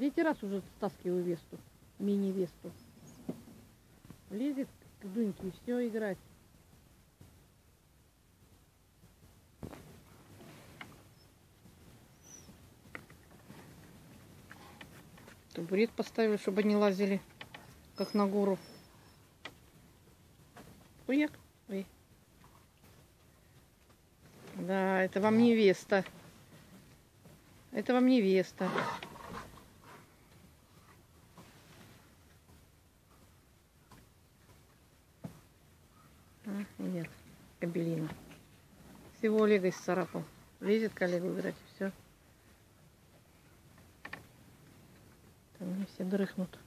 Третий раз уже стаскиваю Весту. Мини-Весту. Лезет к Дуньке и все играть. Табурет поставили, чтобы они лазили, как на гору. Хуяк. Ой. Да, это вам невеста. Это вам невеста. Нет, кабелина. Всего Олега исцарапал. Лезет коллегу играть, все. Там они все дрыхнут.